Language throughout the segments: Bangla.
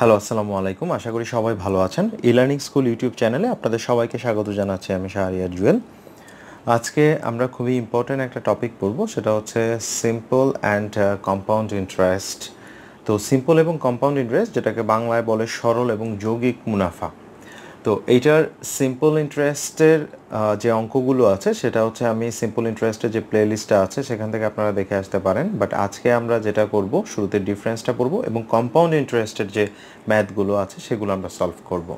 হ্যালো আসসালামু আলাইকুম। আশা করি সবাই ভালো আছেন। ইলার্নিং লার্নিং স্কুল ইউটিউব চ্যানেলে আপনাদের সবাইকে স্বাগত জানাচ্ছি আমি শাহরিয়ার জুয়েল। আজকে আমরা খুবই ইম্পর্ট্যান্ট একটা টপিক পড়ব সেটা হচ্ছে সিম্পল অ্যান্ড কম্পাউন্ড ইন্টারেস্ট তো সিম্পল এবং কম্পাউন্ড ইন্টারেস্ট যেটাকে বাংলায় বলে সরল এবং যৌগিক মুনাফা। তো এইটার সিম্পল ইন্টারেস্টের যে অঙ্কগুলো আছে, সেটা হচ্ছে আমি সিম্পল ইন্টারেস্টের যে প্লেলিস্টটা আছে, সেখান থেকে আপনারা দেখে আসতে পারেন। বাট আজকে আমরা যেটা করব, শুরুতে ডিফারেন্সটা করব এবং কম্পাউন্ড ইন্টারেস্টের যে ম্যাথগুলো আছে, সেগুলো আমরা সলভ করব।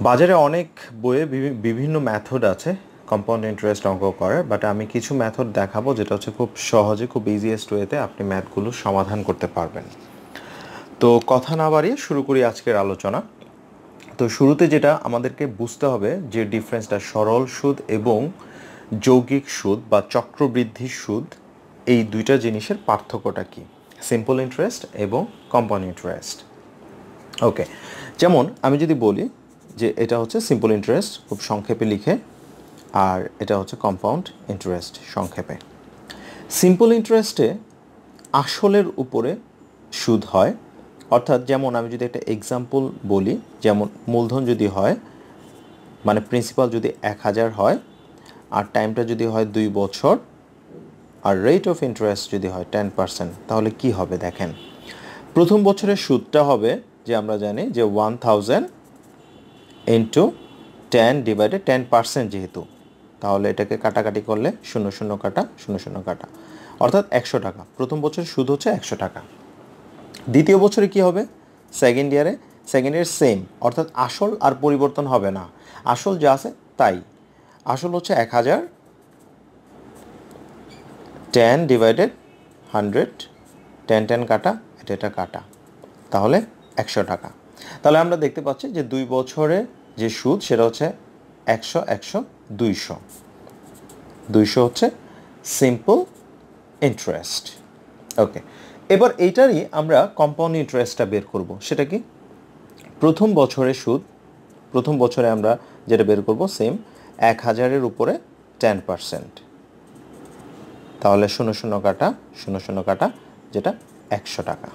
বাজারে অনেক বইয়ে বিভি- বিভিন্ন মেথড আছে কম্পাউন্ড ইন্টারেস্ট অঙ্ক করার বাট আমি কিছু মেথড দেখাবো, যেটা হচ্ছে খুব সহজে, খুব ইজিয়েস্ট ওয়েতে আপনি ম্যাথগুলো সমাধান করতে পারবেন। তো কথা না বাড়িয়ে শুরু করি আজকের আলোচনা। তো শুরুতে যেটা আমাদেরকে বুঝতে হবে যে ডিফারেন্সটা সরল সুদ এবং যৌগিক সুদ বা চক্রবৃদ্ধি সুদ, এই দুইটা জিনিসের পার্থক্যটা কি? সিম্পল ইন্টারেস্ট এবং কম্পাউন্ড ইন্টারেস্ট ওকে যেমন আমি যদি বলি যে এটা হচ্ছে সিম্পল ইন্টারেস্ট খুব সংক্ষেপে লিখে, আর এটা হচ্ছে কম্পাউন্ড ইন্টারেস্ট সংক্ষেপে। সিম্পল ইন্টারেস্টে আসলের উপরে সুদ হয় অর্থাৎ যেমন আমি যদি একটা এক্সাম্পল বলি, যেমন মূলধন যদি হয় মানে প্রিন্সিপাল যদি এক হাজার হয়, আর টাইমটা যদি হয় দুই বছর, আর রেট অফ ইন্টারেস্ট যদি হয় টেন পার্সেন্ট তাহলে কি হবে দেখেন? প্রথম বছরের সুদটা হবে যে আমরা জানি যে one thousand into ten divided ten percent যেহেতু, তাহলে এটাকে কাটাকাটি করলে শূন্য শূন্য কাটা, শূন্য শূন্য কাটা, অর্থাৎ একশো টাকা। প্রথম বছরের সুদ হচ্ছে একশো টাকা। দ্বিতীয় বছরে কি হবে? সেকেন্ড ইয়ারে সেকেন্ড ইয়ার সেম অর্থাৎ আসল আর পরিবর্তন হবে না। আসল যা আছে, তাই। আসল হচ্ছে এক হাজার ten divided hundred ten ten কাটা, এটা এটা কাটা। তাহলে একশো টাকা। তাহলে আমরা দেখতে পাচ্ছি যে দুই বছরে যে সুদ, সেটা হচ্ছে একশো একশো, দুইশো। দুইশো হচ্ছে সিম্পল ইন্টারেস্ট ওকে এবার এইটারই আমরা কম্পাউন্ড ইন্টারেস্টটা বের করব। সেটা কি? প্রথম বছরের সুদ, প্রথম বছরে আমরা যেটা বের করব সেম এক হাজারের উপরে টেন পারসেন্ট তাহলে শূন্য শূন্য কাটা, শূন্য শূন্য কাটা, যেটা একশো টাকা।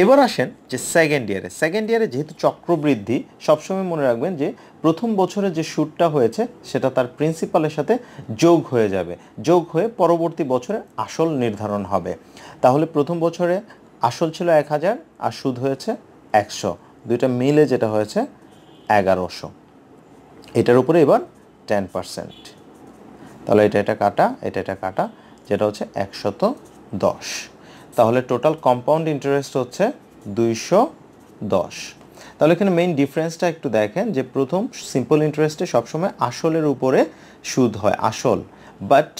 এবার আসেন যে সেকেন্ড ইয়ারে সেকেন্ড ইয়ারে যেহেতু চক্রবৃদ্ধি, সবসময় মনে রাখবেন যে প্রথম বছরে যে সুদটা হয়েছে, সেটা তার প্রিন্সিপালের সাথে যোগ হয়ে যাবে। যোগ হয়ে পরবর্তী বছরে আসল নির্ধারণ হবে। তাহলে প্রথম বছরে আসল ছিল এক হাজার, আর সুদ হয়েছে একশো। দুইটা মিলে যেটা হয়েছে এগারোশো। এটার উপরে এবার টেন পার্সেন্ট তাহলে এটা এটা কাটা, এটা এটা কাটা, যেটা হচ্ছে একশত দশ। তাহলে টোটাল কম্পাউন্ড ইন্টারেস্ট হচ্ছে দুইশো দশ। তাহলে এখানে মেইন ডিফারেন্সটা একটু দেখেন যে প্রথম সিম্পল ইন্টারেস্টে সবসময় আসলের উপরে সুদ হয়, আসল। বাট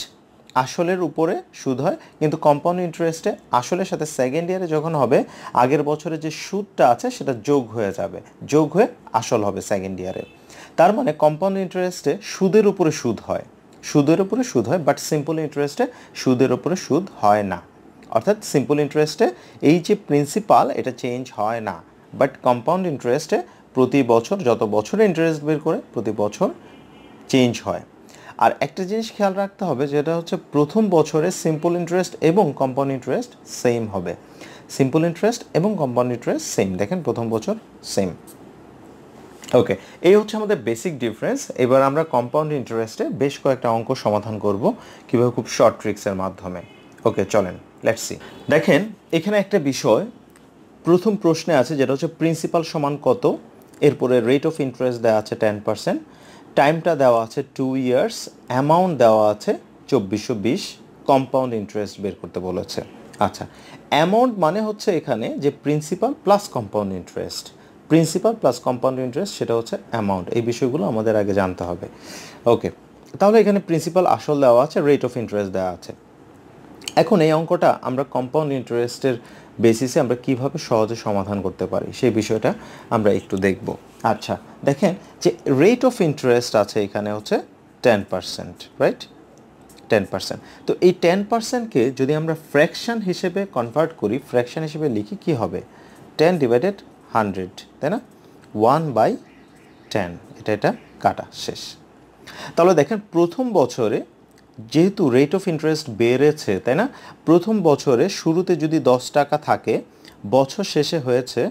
আসলের উপরে সুদ হয়, কিন্তু কম্পাউন্ড ইন্টারেস্টে আসলের সাথে সেকেন্ড ইয়ারে যখন হবে, আগের বছরে যে সুদটা আছে সেটা যোগ হয়ে যাবে, যোগ হয়ে আসল হবে সেকেন্ড ইয়ারে তার মানে কম্পাউন্ড ইন্টারেস্টে সুদের উপরে সুদ হয়, সুদের উপরে সুদ হয় বাট সিম্পল ইন্টারেস্টে সুদের উপরে সুদ হয় না। অর্থাৎ সিম্পল ইন্টারেস্টে এই যে প্রিন্সিপাল এটা চেঞ্জ হয় না। বাট কম্পাউন্ড ইন্টারেস্টে প্রতি বছর, যত বছরে ইন্টারেস্ট বের করে, প্রতি বছর চেঞ্জ হয়। আর একটা জিনিস খেয়াল রাখতে হবে, যেটা হচ্ছে প্রথম বছরে সিম্পল ইন্টারেস্ট এবং কম্পাউন্ড ইন্টারেস্ট সেম হবে। সিম্পল ইন্টারেস্ট এবং কম্পাউন্ড ইন্টারেস্ট সেম দেখেন, প্রথম বছর সেম ওকে এই হচ্ছে আমাদের বেসিক ডিফারেন্স এবার আমরা কম্পাউন্ড ইন্টারেস্টে বেশ কয়েকটা অঙ্ক সমাধান করব, কীভাবে খুব শর্ট ট্রিক্সের মাধ্যমে। ওকে চলেন। লেটস সি দেখেন, এখানে একটা বিষয়, প্রথম প্রশ্নে আছে যেটা হচ্ছে প্রিন্সিপাল সমান কত? এরপরে রেট অফ ইন্টারেস্ট দেওয়া আছে টেন পার্সেন্ট টাইমটা দেওয়া আছে টু ইয়ার্স অ্যামাউন্ট দেওয়া আছে চব্বিশশো বিশ কম্পাউন্ড ইন্টারেস্ট বের করতে বলেছে। আচ্ছা অ্যামাউন্ট মানে হচ্ছে এখানে যে principal plus compound interest principal plus compound interest সেটা হচ্ছে অ্যামাউন্ট এই বিষয়গুলো আমাদের আগে জানতে হবে। ওকে তাহলে এখানে প্রিন্সিপাল আসল দেওয়া আছে রেট অফ ইন্টারেস্ট দেওয়া আছে। এখন এই অঙ্কটা আমরা কম্পাউন্ড ইন্টারেস্টের বেসিসে আমরা কীভাবে সহজে সমাধান করতে পারি, সেই বিষয়টা আমরা একটু দেখব। আচ্ছা দেখেন যে রেট অফ ইন্টারেস্ট আছে এখানে হচ্ছে ten percent right ten percent তো এই টেন পার্সেন্টকে যদি আমরা ফ্র্যাকশন হিসেবে কনভার্ট করি ফ্র্যাকশন হিসেবে লিখি কি হবে? টেন ডিভাইডেড হান্ড্রেড তাই না? ওয়ান বাই টেন এটা এটা কাটা শেষ। তাহলে দেখেন প্রথম বছরে যেহেতু রেট অফ ইন্টারেস্ট বেড়েছে, তাই না? প্রথম বছরে শুরুতে যদি দশ টাকা থাকে, বছর শেষে হয়েছে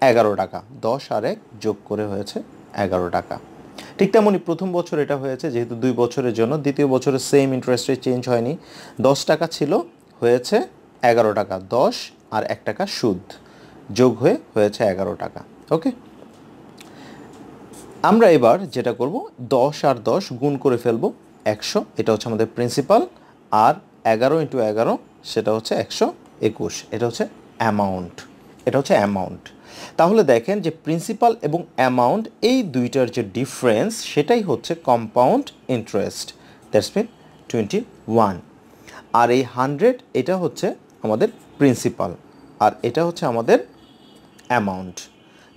এগারো টাকা। দশ আর এক যোগ করে হয়েছে এগারো টাকা। ঠিক তেমনই প্রথম বছর এটা হয়েছে, যেহেতু দুই বছরের জন্য। দ্বিতীয় বছরে সেম ইন্টারেস্ট রেট চেঞ্জ হয়নি। দশ টাকা ছিল, হয়েছে এগারো টাকা। দশ আর এক টাকা সুদ যোগ হয়ে হয়েছে এগারো টাকা। ওকে আমরা এবার যেটা করব, দশ আর দশ গুণ করে ফেলব। একশো, এটা হচ্ছে আমাদের প্রিন্সিপাল আর এগারো ইন্টু এগারো, সেটা হচ্ছে একশো একুশ, এটা হচ্ছে অ্যামাউন্ট এটা হচ্ছে অ্যামাউন্ট তাহলে দেখেন যে প্রিন্সিপাল এবং অ্যামাউন্ট এই দুইটার যে ডিফারেন্স সেটাই হচ্ছে compound interest that's mean twenty one আর এই হান্ড্রেড এটা হচ্ছে আমাদের প্রিন্সিপাল আর এটা হচ্ছে আমাদের অ্যামাউন্ট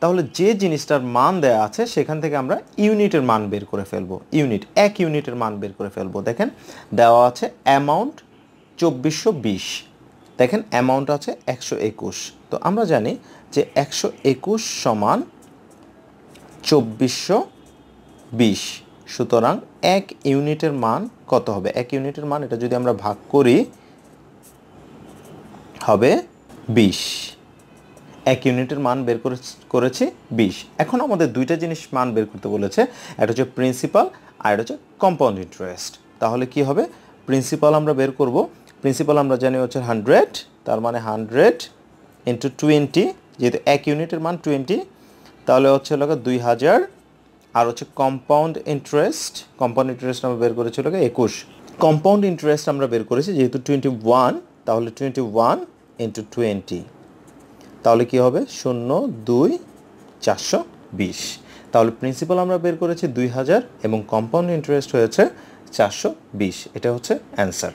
তাহলে যে জিনিসটার মান দেয়া আছে, সেখান থেকে আমরা ইউনিটের মান বের করে ফেলব। ইউনিট, এক ইউনিটের মান বের করে ফেলব। দেখেন, দেওয়া আছে অ্যামাউন্ট চব্বিশশো বিশ। দেখেন অ্যামাউন্ট আছে একশো একুশ। তো আমরা জানি যে একশো একুশ সমান চব্বিশশো বিশ। সুতরাং এক ইউনিটের মান কত হবে? এক ইউনিটের মান, এটা যদি আমরা ভাগ করি, হবে বিশ। এক ইউনিটের মান বের করে, করেছি বিশ। এখন আমাদের দুইটা জিনিস মান বের করতে বলেছে, একটা হচ্ছে প্রিন্সিপাল আর এটা হচ্ছে কম্পাউন্ড ইন্টারেস্ট তাহলে কি হবে? প্রিন্সিপাল আমরা বের করব প্রিন্সিপাল আমরা জানি হচ্ছে হান্ড্রেড তার মানে হান্ড্রেড ইন্টু টোয়েন্টি যেহেতু এক ইউনিটের মান টোয়েন্টি তাহলে হচ্ছে লোক দুই হাজার, আর হচ্ছে কম্পাউন্ড ইন্টারেস্ট কম্পাউন্ড ইন্টারেস্ট আমরা বের করেছিল একুশ। কম্পাউন্ড ইন্টারেস্ট আমরা বের করেছি, যেহেতু টোয়েন্টি ওয়ান তাহলে টোয়েন্টি ওয়ান ইন্টু টোয়েন্টি তাহলে কি হবে? শূন্য, দুই, চারশো বিশ। তাহলে প্রিন্সিপাল আমরা বের করেছি দুই হাজার এবং কম্পাউন্ড ইন্টারেস্ট হয়েছে চারশো বিশ। এটা হচ্ছে অ্যান্সার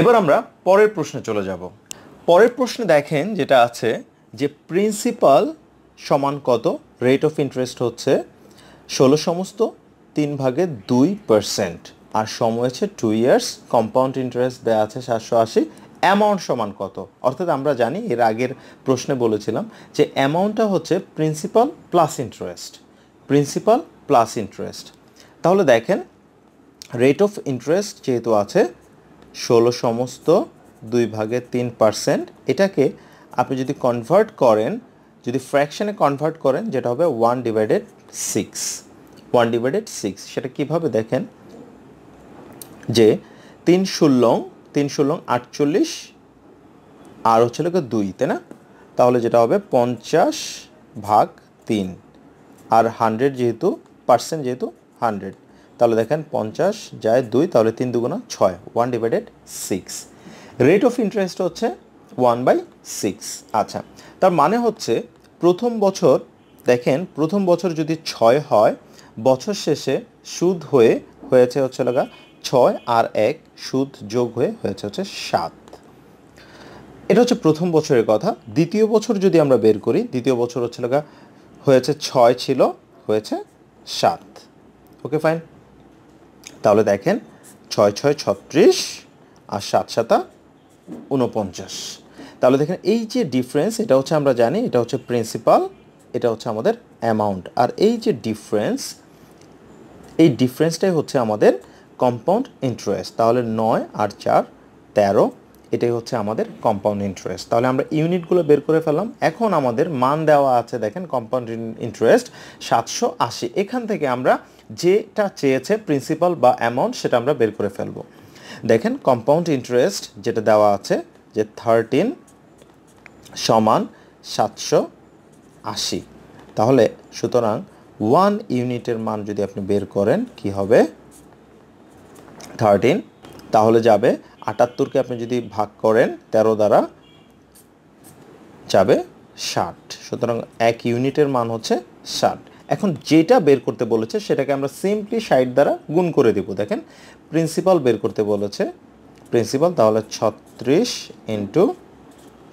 এবার আমরা পরের প্রশ্নে চলে যাব। পরের প্রশ্নে দেখেন যেটা আছে যে প্রিন্সিপাল সমান কত? রেট অফ ইন্টারেস্ট হচ্ছে ষোলো সমস্ত, তিন ভাগে দুই পার্সেন্ট আর সময় হচ্ছে টু ইয়ার্স কম্পাউন্ড ইন্টারেস্ট দেওয়া আছে সাতশো আশি। অ্যামাউন্ট সমান কত? অর্থাৎ আমরা জানি, এর আগের প্রশ্নে বলেছিলাম যে অ্যামাউন্টটা হচ্ছে principal plus interest principal plus interest তাহলে দেখেন রেট অফ ইন্টারেস্ট যেহেতু আছে, ষোলো সমস্ত দুই ভাগে তিন পার্সেন্ট এটাকে আপনি যদি কনভার্ট করেন, যদি ফ্র্যাকশনে কনভার্ট করেন, যেটা হবে one divided six one divided six সেটা কীভাবে দেখেন? যে তিন ষোলো তিন ষোলো আটচল্লিশ, আর হচ্ছে লোক দুই, তাই না? তাহলে যেটা হবে পঞ্চাশ ভাগ তিন, আর হান্ড্রেড যেহেতু পার্সেন্ট যেহেতু হান্ড্রেড তাহলে দেখেন পঞ্চাশ যায় দুই, তাহলে তিন দুগুণা ছয় one divided six rate of interest হচ্ছে ওয়ান বাই সিক্স আচ্ছা তার মানে হচ্ছে প্রথম বছর, দেখেন প্রথম বছর যদি ছয় হয়, বছর শেষে সুদ হয়ে, হয়েছে হচ্ছে লাগা ছয় আর এক সুদ যোগ হয়ে হয়েছে হচ্ছে সাত। এটা হচ্ছে প্রথম বছরের কথা। দ্বিতীয় বছর যদি আমরা বের করি, দ্বিতীয় বছর হচ্ছে লাগা হয়েছে ছয় ছিল, হয়েছে সাত। Okay, fine. তাহলে দেখেন, ছয় ছয়, ছত্রিশ আর সাত, সাতা উনপঞ্চাশ তাহলে দেখেন, এই যে ডিফারেন্স এটা হচ্ছে আমরা জানি, এটা হচ্ছে প্রিন্সিপাল এটা হচ্ছে আমাদের অ্যামাউন্ট আর এই যে ডিফারেন্স এই ডিফারেন্সটাই হচ্ছে আমাদের কম্পাউন্ড ইন্টারেস্ট তাহলে নয় আর চার, তেরো, এটাই হচ্ছে আমাদের কম্পাউন্ড ইন্টারেস্ট তাহলে আমরা ইউনিটগুলো বের করে ফেললাম। এখন আমাদের মান দেওয়া আছে, দেখেন কম্পাউন্ড ইন্টারেস্ট সাতশো আশি। এখান থেকে আমরা যেটা চেয়েছে প্রিন্সিপাল বা অ্যামাউন্ট সেটা আমরা বের করে ফেলব। দেখেন কম্পাউন্ড ইন্টারেস্ট যেটা দেওয়া আছে, যে থার্টিন সমান সাতশো আশি। তাহলে সুতরাং ওয়ান ইউনিটের মান যদি আপনি বের করেন, কি হবে? থার্টিন তাহলে যাবে আটাত্তরকে আপনি যদি ভাগ করেন তেরো দ্বারা যাবে ষাট। সুতরাং এক ইউনিটের মান হচ্ছে ষাট। এখন যেটা বের করতে বলেছে সেটাকে আমরা সিম্পলি ষাট দ্বারা গুণ করে দিব। দেখেন প্রিন্সিপাল বের করতে বলেছে প্রিন্সিপাল তাহলে ছত্রিশ ইন্টু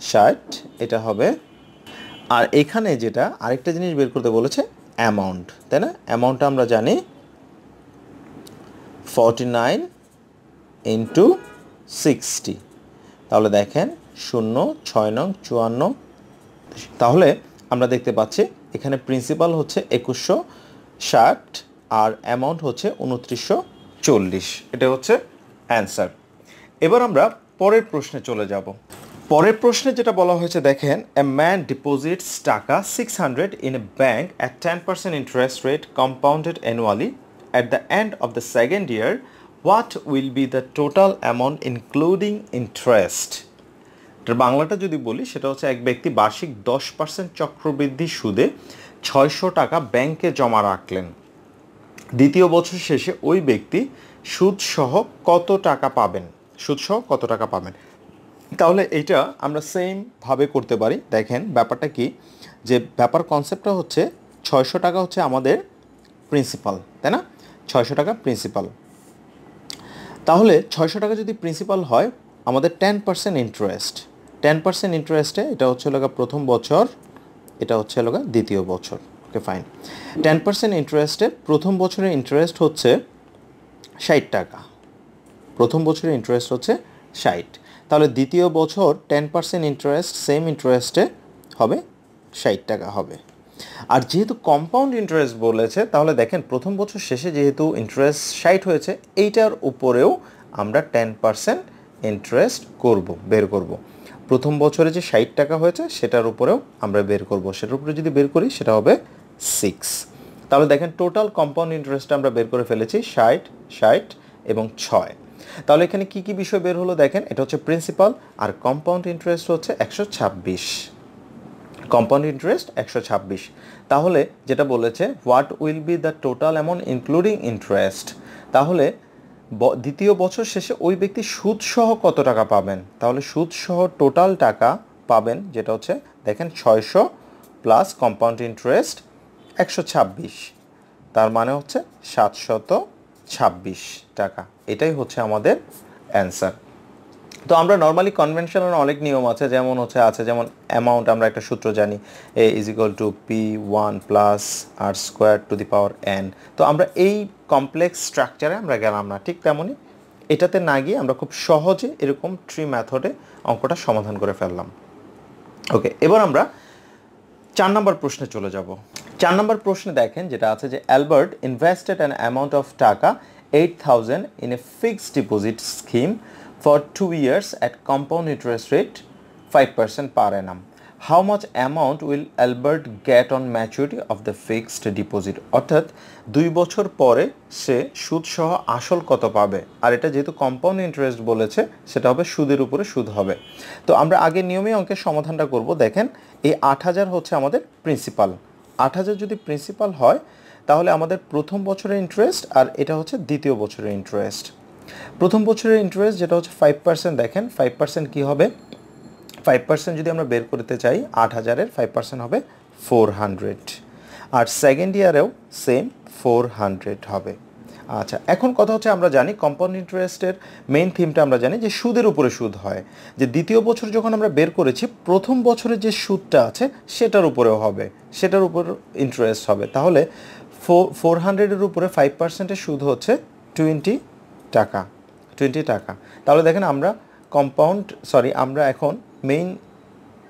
ষাট, এটা হবে। আর এখানে যেটা আরেকটা জিনিস বের করতে বলেছে অ্যামাউন্ট তাই না? অ্যামাউন্টটা আমরা জানি ফর্টি নাইন ইন্টু সিক্সটি তাহলে দেখেন শূন্য, ছয় নং, চুয়ান্ন। তাহলে আমরা দেখতে পাচ্ছি এখানে প্রিন্সিপাল হচ্ছে একুশশো ষাট আর অ্যামাউন্ট হচ্ছে উনত্রিশশো চল্লিশ। এটা হচ্ছে অ্যান্সার এবার আমরা পরের প্রশ্নে চলে যাব। পরের প্রশ্নে যেটা বলা হয়েছে, দেখেন a man deposits taka six hundred in a bank at ten percent interest rate compounded annually at the end of the second year what will be the total amount including interest বাংলাটা যদি বলি, সেটা হচ্ছে এক ব্যক্তি বার্ষিক দশ পার্সেন্ট চক্রবৃদ্ধি সুদে ছয়শো টাকা ব্যাংকে জমা রাখলেন। দ্বিতীয় বছর শেষে ওই ব্যক্তি সুদসহ কত টাকা পাবেন? সুদসহ কত টাকা পাবেন? তাহলে এটা আমরা সেম ভাবে করতে পারি। দেখেন, ব্যাপারটা কি? যে ব্যাপার কনসেপ্টটা হচ্ছে, ছয়শো টাকা হচ্ছে আমাদের প্রিন্সিপাল তাই না? ছয়শো টাকা প্রিন্সিপাল তাহলে ছয়শো টাকা যদি প্রিন্সিপাল হয়, আমাদের ten percent interest ten percent ইন্টারেস্টে এটা হচ্ছে লগা প্রথম বছর, এটা হচ্ছে লগা দ্বিতীয় বছর। ওকে ফাইন টেন পার্সেন্ট ইন্টারেস্টে প্রথম বছরের ইন্টারেস্ট হচ্ছে ষাট টাকা। প্রথম বছরের ইন্টারেস্ট হচ্ছে ষাট। তাহলে দ্বিতীয় বছর টেন পার্সেন্ট ইন্টারেস্ট সেম ইন্টারেস্টে হবে ষাট টাকা হবে। আর যেহেতু কম্পাউন্ড ইন্টারেস্ট বলেছে, তাহলে দেখেন প্রথম বছর শেষে যেহেতু ইন্টারেস্ট ষাট হয়েছে, এইটার উপরেও আমরা টেন পার্সেন্ট ইন্টারেস্ট করব, বের করব। প্রথম বছরে যে ষাট টাকা হয়েছে, সেটার উপরেও আমরা বের করব। সেটার উপরে যদি বের করি, সেটা হবে সিক্স তাহলে দেখেন টোটাল কম্পাউন্ড ইন্টারেস্ট আমরা বের করে ফেলেছি ষাট ষাট এবং ছয়। তাহলে এখানে কি কি বিষয় বের হলো দেখেন, এটা হচ্ছে প্রিন্সিপাল আর কম্পাউন্ড ইন্টারেস্ট হচ্ছে একশো ছাব্বিশ। কম্পাউন্ড ইন্টারেস্ট একশো ছাব্বিশ। তাহলে যেটা বলেছে what will be the total amount including interest তাহলে দ্বিতীয় বছর শেষে ওই ব্যক্তি সুদসহ কত টাকা পাবেন? তাহলে সুদসহ টোটাল টাকা পাবেন, যেটা হচ্ছে, দেখেন, ছয়শো প্লাস কম্পাউন্ড ইন্টারেস্ট একশো ছাব্বিশ। তার মানে হচ্ছে সাতশত ছাব্বিশ টাকা। এটাই হচ্ছে আমাদের অ্যান্সার তো আমরা নর্মালি কনভেনশনাল অনেক নিয়ম আছে, যেমন হচ্ছে আছে, যেমন অ্যামাউন্ট আমরা একটা সূত্র জানি A is equal to P one plus R square to the power N তো আমরা এই কমপ্লেক্স স্ট্রাকচারে আমরা গেলাম না, ঠিক তেমনই এটাতে না গিয়ে আমরা খুব সহজে এরকম ট্রি ম্যাথডে অঙ্কটা সমাধান করে ফেললাম। ওকে এবার আমরা চার নম্বর প্রশ্নে চলে যাব। চার নম্বর প্রশ্নে দেখেন যেটা আছে যে Albert invested an amount of taka eight thousand in a fixed deposit scheme for two years at compound interest rate 5% per annum. How much amount will Albert get on maturity of the fixed deposit? অর্থাৎ দুই বছর পরে সে সুদ সহ আসল কত পাবে? আর এটা যেহেতু কম্পাউন্ড ইন্টারেস্ট বলেছে, সেটা হবে সুদের উপরে সুদ হবে। তো আমরা আগে নিয়মে অঙ্কের সমাধানটা করব। দেখেন, এই আট হাজার হচ্ছে আমাদের প্রিন্সিপাল আট হাজার যদি প্রিন্সিপাল হয়, তাহলে আমাদের প্রথম বছরের ইন্টারেস্ট আর এটা হচ্ছে দ্বিতীয় বছরের ইন্টারেস্ট প্রথম বছরের ইন্টারেস্ট যেটা হচ্ছে ফাইভ পার্সেন্ট দেখেন ফাইভ পার্সেন্ট কী হবে? ফাইভ পার্সেন্ট যদি আমরা বের করতে চাই, আট হাজারের ফাইভ পার্সেন্ট হবে ফোর হান্ড্রেড আর সেকেন্ড ইয়ারেও সেম ফোর হান্ড্রেড হবে। আচ্ছা এখন কথা হচ্ছে আমরা জানি কম্পাউন্ড ইন্টারেস্টের মেইন থিমটা আমরা জানি যে সুদের উপরে সুদ হয়। যে দ্বিতীয় বছর যখন আমরা বের করেছি, প্রথম বছরের যে সুদটা আছে, সেটার উপরেও হবে, সেটার উপর ইন্টারেস্ট হবে। তাহলে ফোর ফোর হান্ড্রেডের উপরে ফাইভ পার্সেন্টের সুদ হচ্ছে টোয়েন্টি টাকা টোয়েন্টি টাকা। তাহলে দেখেন আমরা কম্পাউন্ড সরি আমরা এখন মেইন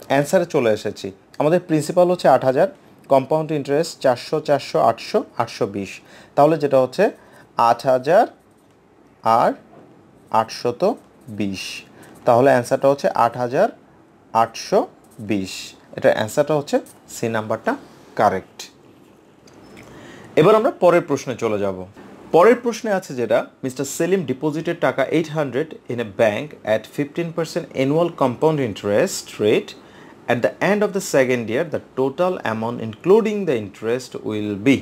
অ্যান্সারে চলে এসেছি। আমাদের প্রিন্সিপাল হচ্ছে আট হাজার কম্পাউন্ড ইন্টারেস্ট চারশো চারশো, আটশো আটশো বিশ। তাহলে যেটা হচ্ছে আট হাজার আর আটশত বিশ। তাহলে অ্যান্সারটা হচ্ছে আট হাজার আটশো বিশ। এটা অ্যান্সারটা হচ্ছে সি নাম্বারটা কারেক্ট এবার আমরা পরের প্রশ্নে চলে যাব। পরের প্রশ্নে আছে যেটা, মিস্টার সেলিম ডিপোজিটের taka eight hundred in a bank at fifteen percent annual compound interest rate at the end of the second year the total amount including the interest will be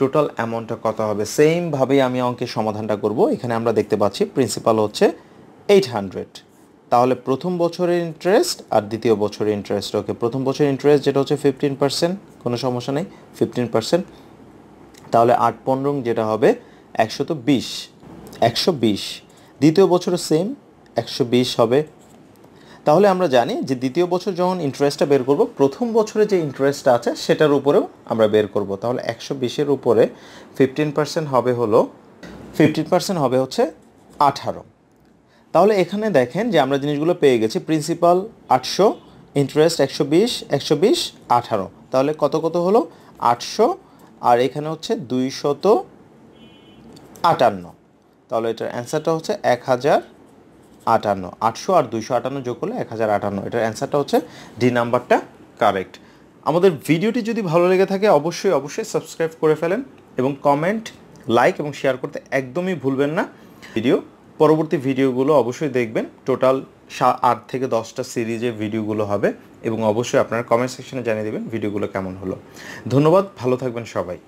total অ্যামাউন্টটা কত হবে? সেমভাবেই আমি অঙ্কের সমাধানটা করব। এখানে আমরা দেখতে পাচ্ছি প্রিন্সিপাল হচ্ছে এইট হান্ড্রেড তাহলে প্রথম বছরের ইন্টারেস্ট আর দ্বিতীয় বছরের ইন্টারেস্ট ওকে প্রথম বছরের ইন্টারেস্ট যেটা হচ্ছে ফিফটিন পার্সেন্ট কোনো সমস্যা নেই ফিফটিন পার্সেন্ট তাহলে আট পনেরো যেটা হবে একশত বিশ, একশো বিশ। দ্বিতীয় বছরও সেম একশো বিশ হবে। তাহলে আমরা জানি যে দ্বিতীয় বছর যখন ইন্টারেস্টটা বের করব, প্রথম বছরে যে ইন্টারেস্টটা আছে সেটার উপরেও আমরা বের করব। তাহলে একশো বিশের উপরে ফিফটিন পার্সেন্ট হবে হলো ফিফটিন পার্সেন্ট হবে হচ্ছে আঠারো। তাহলে এখানে দেখেন যে আমরা জিনিসগুলো পেয়ে গেছি প্রিন্সিপাল আটশো ইন্টারেস্ট একশো বিশ একশো বিশ, আঠারো। তাহলে কত কত হলো? আটশো। আর এখানে হচ্ছে দুইশত আটান্ন। তাহলে এটার অ্যান্সারটা হচ্ছে এক হাজার আটান্ন। আটশো আর দুইশো আটান্ন যোগ করলে এক হাজার আটান্ন। এটার অ্যান্সারটা হচ্ছে ডি নাম্বারটা কারেক্ট আমাদের ভিডিওটি যদি ভালো লেগে থাকে, অবশ্যই অবশ্যই সাবস্ক্রাইব করে ফেলেন এবং কমেন্ট লাইক এবং শেয়ার করতে একদমই ভুলবেন না। ভিডিও পরবর্তী ভিডিওগুলো অবশ্যই দেখবেন। টোটাল আট থেকে দশটা সিরিজে ভিডিওগুলো হবে এবং অবশ্যই আপনারা কমেন্ট সেকশনে জানিয়ে দেবেন ভিডিওগুলো কেমন হলো। ধন্যবাদ, ভালো থাকবেন সবাই।